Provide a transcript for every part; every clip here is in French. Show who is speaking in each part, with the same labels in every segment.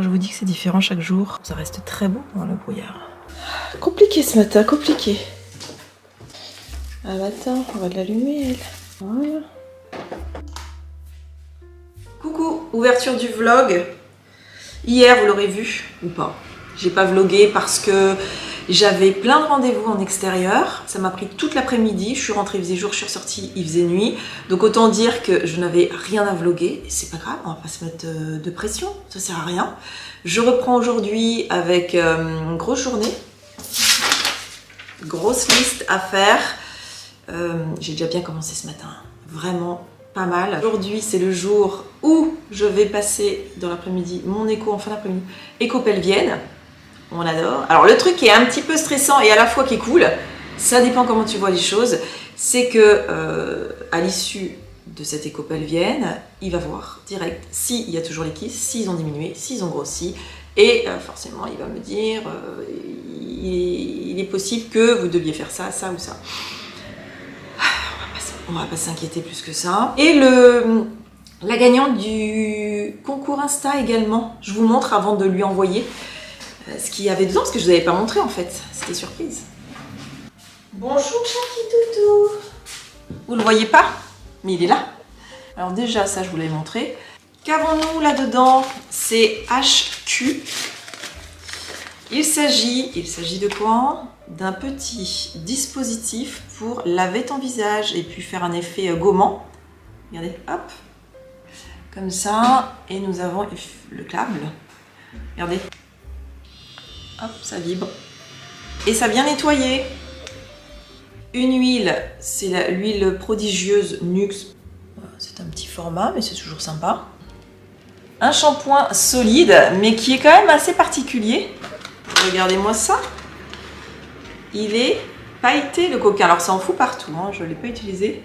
Speaker 1: Quand je vous dis que c'est différent chaque jour, ça reste très beau dans le brouillard. Compliqué ce matin, compliqué. Ah bah attends, on va l'allumer elle. Voilà. Coucou, ouverture du vlog. Hier, vous l'aurez vu ou pas. J'ai pas vlogué parce que j'avais plein de rendez-vous en extérieur. Ça m'a pris toute l'après-midi. Je suis rentrée, il faisait jour, je suis ressortie, il faisait nuit. Donc autant dire que je n'avais rien à vloguer. C'est pas grave, on va pas se mettre de, de pression. Ça sert à rien. Je reprends aujourd'hui avec euh, une grosse journée. Grosse liste à faire. Euh, J'ai déjà bien commencé ce matin. Vraiment pas mal. Aujourd'hui, c'est le jour où je vais passer dans l'après-midi mon écho en fin d'après-midi. Écho pelvienne. On adore. Alors le truc qui est un petit peu stressant et à la fois qui est cool, ça dépend comment tu vois les choses, c'est que euh, à l'issue de cette écho pelvienne, il va voir direct s'il y a toujours les kisses, s'ils ont diminué, s'ils ont grossi. Et euh, forcément, il va me dire, euh, il, est possible que vous deviez faire ça, ça ou ça. On va pas s'inquiéter plus que ça. Et le, la gagnante du concours Insta également, je vous montre avant de lui envoyer ce qu'il y avait dedans, parce que je vous avais pas montré en fait. C'était surprise. Bonjour Chaki Toutou Vous le voyez pas, mais il est là. Alors déjà, ça je vous l'ai montré. Qu'avons-nous là-dedans? C'est HQ. Il s'agit, il s'agit de quoi? D'un petit dispositif pour laver ton visage et puis faire un effet euh, gommant. Regardez, hop, comme ça. Et nous avons le câble. Regardez, hop, ça vibre. Et ça vient nettoyer. Une huile, c'est l'huile prodigieuse Nux. C'est un petit format, mais c'est toujours sympa. Un shampoing solide, mais qui est quand même assez particulier. Regardez-moi ça. Il est pailleté le coquin. Alors ça en fout partout, hein. je ne l'ai pas utilisé.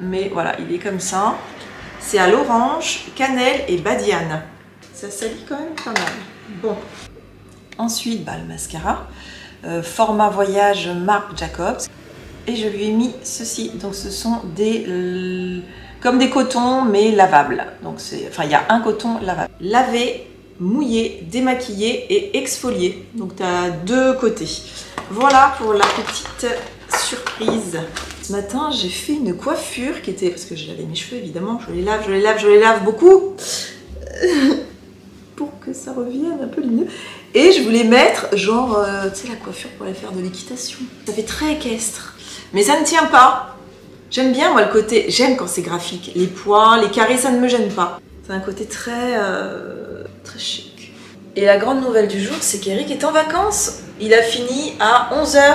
Speaker 1: Mais voilà, il est comme ça. C'est à l'orange, cannelle et badiane. Ça salit quand même pas mal. Bon. Ensuite, bah, le mascara. Euh, format voyage Marc Jacobs. Et je lui ai mis ceci. Donc ce sont des... Comme des cotons, mais lavables. Donc c'est... Enfin, il y a un coton lavable. Laver, mouiller, démaquiller et exfolier. Donc tu as deux côtés. Voilà pour la petite surprise. Ce matin, j'ai fait une coiffure qui était... Parce que je lavais mes cheveux, évidemment. Je les lave, je les lave, je les lave beaucoup. pour que ça revienne un peu lumineux. Et je voulais mettre, genre, euh, tu sais, la coiffure pour aller faire de l'équitation. Ça fait très équestre. Mais ça ne tient pas. J'aime bien, moi, le côté... J'aime quand c'est graphique. Les points, les carrés, ça ne me gêne pas. C'est un côté très... Euh, très chic. Et la grande nouvelle du jour, c'est qu'Eric est en vacances. Il a fini à 11h.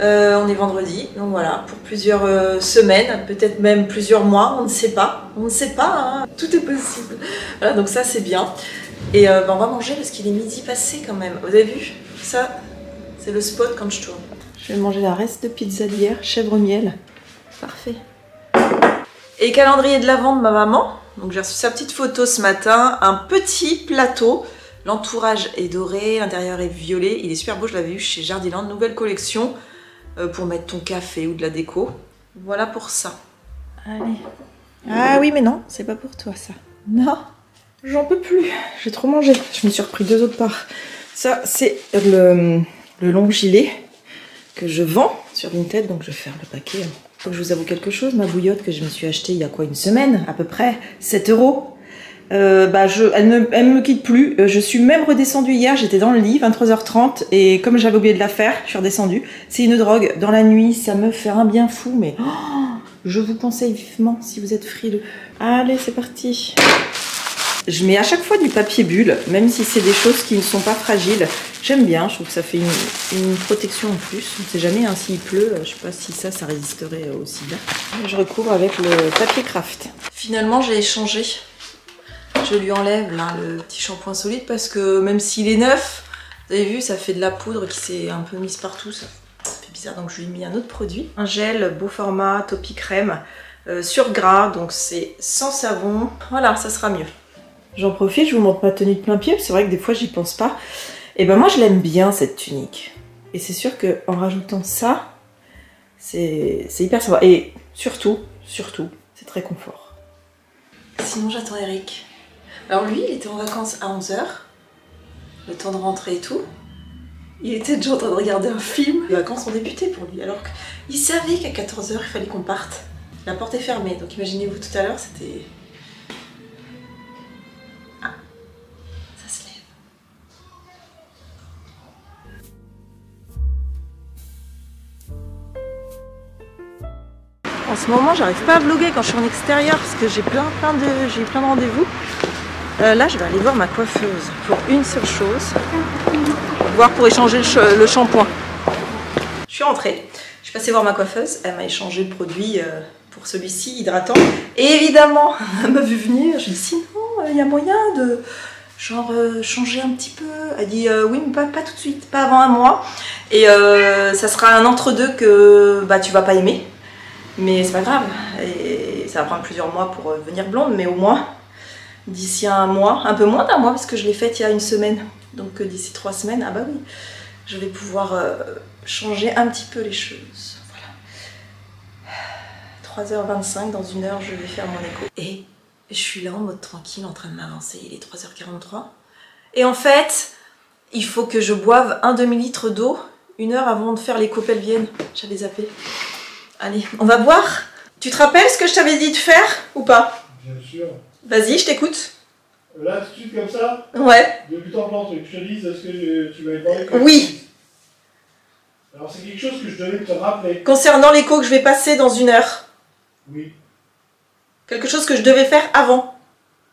Speaker 1: Euh, on est vendredi, donc voilà, pour plusieurs semaines, peut-être même plusieurs mois, on ne sait pas. On ne sait pas, hein. tout est possible. Voilà, donc ça c'est bien. Et euh, ben, on va manger parce qu'il est midi passé quand même. Vous avez vu? Ça, c'est le spot quand je tourne. Je vais manger la reste de pizza d'hier, chèvre miel. Parfait. Et calendrier de l'avant de ma maman. Donc j'ai reçu sa petite photo ce matin. Un petit plateau. L'entourage est doré, l'intérieur est violet. Il est super beau, je l'avais eu chez Jardiland. Nouvelle collection euh, pour mettre ton café ou de la déco. Voilà pour ça. Allez. Ah oui, mais non, c'est pas pour toi ça. Non? J'en peux plus, j'ai trop mangé. Je me suis repris deux autres parts. Ça, c'est le, long gilet que je vends sur Vinted, donc je vais le paquet. Je vous avoue quelque chose, ma bouillotte que je me suis achetée il y a quoi, une semaine à peu près, 7 euros. Euh, bah je, elle ne elle me quitte plus. Euh, je suis même redescendue hier, j'étais dans le lit, 23h30, et comme j'avais oublié de la faire, je suis redescendue. C'est une drogue. Dans la nuit, ça me fait un bien fou, mais oh, je vous conseille vivement si vous êtes frileux. Allez, c'est parti. Je mets à chaque fois du papier bulle, même si c'est des choses qui ne sont pas fragiles. J'aime bien, je trouve que ça fait une, protection en plus. On ne sait jamais, hein, s'il pleut, je sais pas si ça, ça résisterait aussi bien. Je recouvre avec le papier craft. Finalement, j'ai échangé. Je lui enlève le petit shampoing solide parce que même s'il est neuf, vous avez vu, ça fait de la poudre qui s'est un peu mise partout. Ça fait bizarre, donc je lui ai mis un autre produit. Un gel beau format, topi crème, euh, sur gras, donc c'est sans savon. Voilà, ça sera mieux. J'en profite, je vous montre ma tenue de plein pied, c'est vrai que des fois j'y pense pas. Et ben moi je l'aime bien cette tunique. Et c'est sûr qu'en rajoutant ça, c'est hyper sympa. Et surtout, surtout, c'est très confort. Sinon j'attends Eric. Alors lui, il était en vacances à 11h, le temps de rentrer et tout. Il était déjà en train de regarder un film. Les vacances ont débuté pour lui, alors qu'il savait qu'à 14h, il fallait qu'on parte. La porte est fermée, donc imaginez-vous tout à l'heure, c'était... En ce moment, j'arrive pas à vlogger quand je suis en extérieur parce que j'ai plein, plein de, j'ai plein de rendez-vous. Euh, là, je vais aller voir ma coiffeuse pour une seule chose, voir pour échanger le, sh- le shampoing. Je suis rentrée, je suis passée voir ma coiffeuse, elle m'a échangé le produit euh, pour celui-ci, hydratant. Et évidemment, elle m'a vu venir, je lui ai dit sinon, il y a moyen de genre euh, changer un petit peu. Elle dit euh, oui, mais pas, tout de suite, pas avant un mois. Et euh, ça sera un entre-deux que bah, tu vas pas aimer. Mais c'est pas grave, et ça va prendre plusieurs mois pour euh, venir blonde, mais au moins d'ici un mois, un peu moins d'un mois parce que je l'ai faite il y a une semaine, donc euh, d'ici trois semaines, ah bah oui, je vais pouvoir euh, changer un petit peu les choses. Voilà. 3h25, dans une heure je vais faire mon écho. Et je suis là en mode tranquille en train de m'avancer, il est 3h43. Et en fait, il faut que je boive un demi-litre d'eau une heure avant de faire l'écho pelvienne. J'avais zappé. Allez, on va boire. Tu te rappelles ce que je t'avais dit de faire ou pas?
Speaker 2: Bien sûr.
Speaker 1: Vas-y, je t'écoute.
Speaker 2: Là, tout de suite comme ça,
Speaker 1: Ouais.
Speaker 2: depuis en blanc, que je te dise ce que tu m'avais que
Speaker 1: Oui.
Speaker 2: Alors, c'est quelque chose que je devais te rappeler.
Speaker 1: Concernant l'écho que je vais passer dans une heure.
Speaker 2: Oui.
Speaker 1: Quelque chose que je devais faire avant.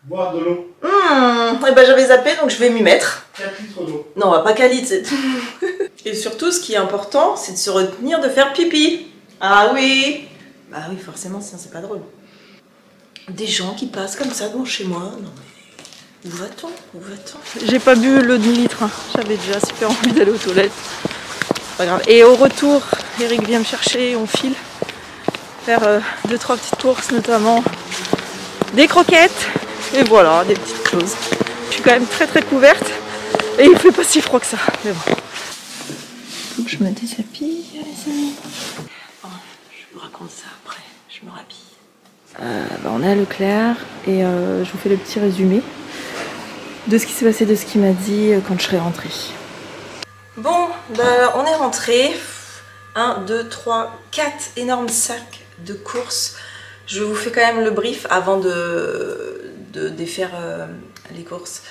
Speaker 2: Boire de l'eau.
Speaker 1: Hmm, eh ben j'avais zappé donc je vais m'y mettre.
Speaker 2: 4 litres d'eau.
Speaker 1: Non, pas qu'à litre, c'est Et surtout, ce qui est important, c'est de se retenir de faire pipi. Ah oui Bah oui, forcément, sinon c'est pas drôle. Des gens qui passent comme ça devant chez moi, non mais... Où va-t-on? Où va-t-on? J'ai pas bu le demi-litre, hein. j'avais déjà super envie d'aller aux toilettes. Pas grave. Et au retour, Eric vient me chercher, on file faire euh, deux, trois petites courses, notamment des croquettes, et voilà, des petites choses. Je suis quand même très très couverte, et il fait pas si froid que ça, mais bon. Faut que je me déshabille, les amis. Raconte ça après, je me rhabille. Euh, bah, on est à Leclerc et euh, je vous fais le petit résumé de ce qui s'est passé, de ce qu'il m'a dit euh, quand je serai rentrée. Bon, bah, on est rentré. 1, 2, 3, 4 énormes sacs de courses. Je vous fais quand même le brief avant de, de défaire euh, les courses.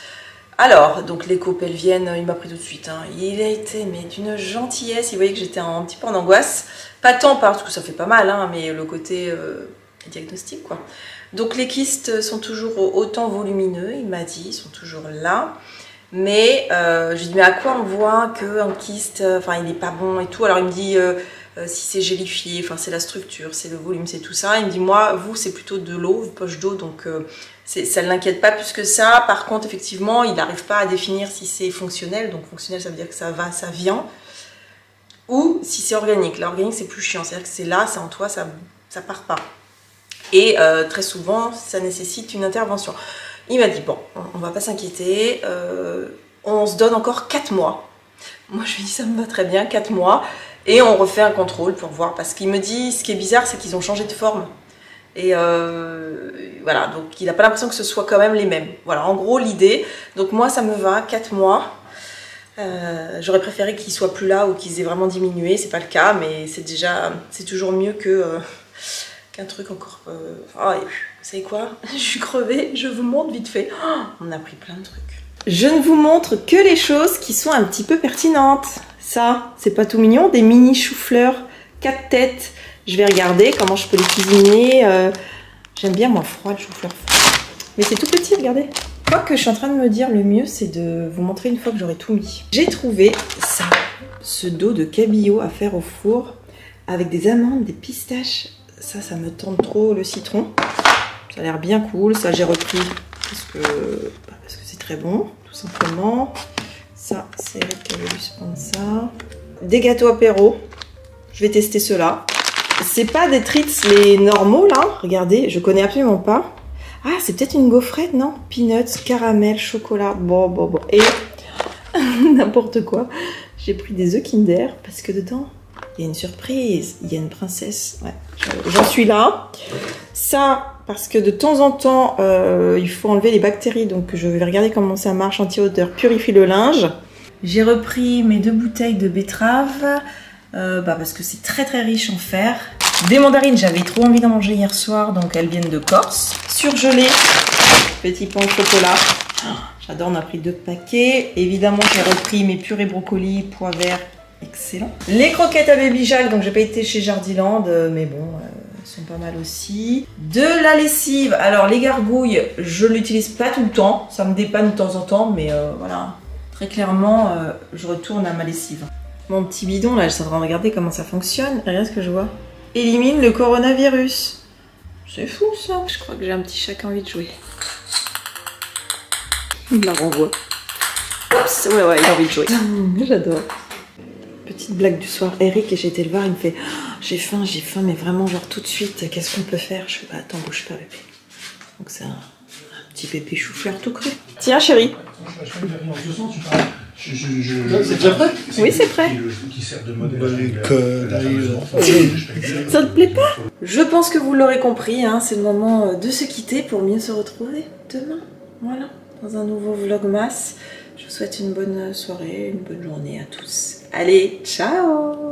Speaker 1: Alors, donc l'écho pelvienne, il m'a pris tout de suite. hein. Il a été mais d'une gentillesse. Il voyait que j'étais un petit peu en angoisse. Pas tant parce que ça fait pas mal, hein, mais le côté euh, diagnostic quoi. Donc les kystes sont toujours autant volumineux, il m'a dit, ils sont toujours là. Mais euh, je lui dis mais à quoi on voit qu'un kyste, euh, enfin il n'est pas bon et tout. Alors il me dit euh, euh, si c'est gélifié, enfin c'est la structure, c'est le volume, c'est tout ça. Il me dit moi vous c'est plutôt de l'eau, une poche d'eau, donc euh, ça ne l'inquiète pas plus que ça. Par contre effectivement il n'arrive pas à définir si c'est fonctionnel, donc fonctionnel ça veut dire que ça va, ça vient, ou si c'est organique. L'organique c'est plus chiant, c'est-à-dire que c'est là, c'est en toi, ça ça part pas. Et euh, très souvent ça nécessite une intervention. Il m'a dit bon, on- on va pas s'inquiéter, euh, on se donne encore 4 mois. Moi je lui dis ça me va très bien, 4 mois, et on refait un contrôle pour voir. Parce qu'il me dit, ce qui est bizarre, c'est qu'ils ont changé de forme. Et euh, voilà, donc il n'a pas l'impression que ce soit quand même les mêmes. Voilà, en gros l'idée. Donc moi ça me va, 4 mois. Euh, J'aurais préféré qu'ils soient plus là ou qu'ils aient vraiment diminué, c'est pas le cas, mais c'est déjà, c'est toujours mieux que euh, qu'un truc encore. et, vous savez quoi? Je suis crevée, je vous montre vite fait. Oh, on a pris plein de trucs. Je ne vous montre que les choses qui sont un petit peu pertinentes. Ça, c'est pas tout mignon, des mini choux-fleurs, quatre têtes. Je vais regarder comment je peux les cuisiner. euh, J'aime bien moi froid le chou-fleur. Mais c'est tout petit, regardez. Quoi que je suis en train de me dire, le mieux c'est de vous montrer une fois que j'aurai tout mis. J'ai trouvé ça, ce dos de cabillaud à faire au four avec des amandes, des pistaches. Ça, ça me tente trop le citron. Ça a l'air bien cool. Ça, j'ai repris parce que bah, parce que c'est très bon, tout simplement. Ça, c'est Eric qui avait. Des gâteaux apéro. Je vais tester ceux-là. C'est pas des treats les normaux là. Regardez, je connais absolument pas. Ah, c'est peut-être une gaufrette, non? Peanuts, caramel, chocolat. Bon, bon, bon. Et n'importe quoi. J'ai pris des œufs Kinder parce que dedans, Il y a une surprise, il y a une princesse. Ouais, j'en suis là. Ça, parce que de temps en temps, euh, il faut enlever les bactéries. Donc je vais regarder comment ça marche. Anti-odeur purifie le linge. J'ai repris mes deux bouteilles de betterave. euh, bah, parce que c'est très très riche en fer. Des mandarines, j'avais trop envie d'en manger hier soir, donc elles viennent de Corse. Surgelées, petit pain au chocolat. Oh, J'adore, on a pris deux paquets. Évidemment, j'ai repris mes purées brocolis, pois verts, excellent. Les croquettes à Baby Jack, donc j'ai pas été chez Jardiland, euh, mais bon, euh, elles sont pas mal aussi. De la lessive, alors les gargouilles, je l'utilise pas tout le temps, ça me dépanne de temps en temps, mais euh, voilà, très clairement, euh, je retourne à ma lessive. Mon petit bidon, là, je suis en train de regarder comment ça fonctionne. Regarde ce que je vois. Élimine le coronavirus. C'est fou ça. Je crois que j'ai un petit chat qui a envie de jouer. Il la renvoie. Oups, ouais, ouais, il a envie de jouer. J'adore. Petite blague du soir. Eric, j'ai été le voir, il me fait Oh, J'ai faim, j'ai faim, mais vraiment, genre tout de suite, qu'est-ce qu'on peut faire? Je fais Bah attends, bouge pas, bébé. Donc c'est un, un petit pépé chou-fleur tout cru. Tiens, chérie.
Speaker 2: Je.
Speaker 3: C'est déjà prêt?
Speaker 1: Oui, c'est prêt.
Speaker 2: Qui, sert de modèle.
Speaker 3: Que- euh.
Speaker 1: Ça te plaît pas? Je pense que vous l'aurez compris, hein, c'est le moment euh, de se quitter pour mieux se retrouver demain. Voilà, dans un nouveau vlogmas. Je vous souhaite une bonne soirée, une bonne journée à tous. Allez, ciao